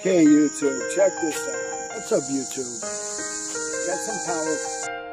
Okay, YouTube, check this out. What's up, YouTube? Got some power.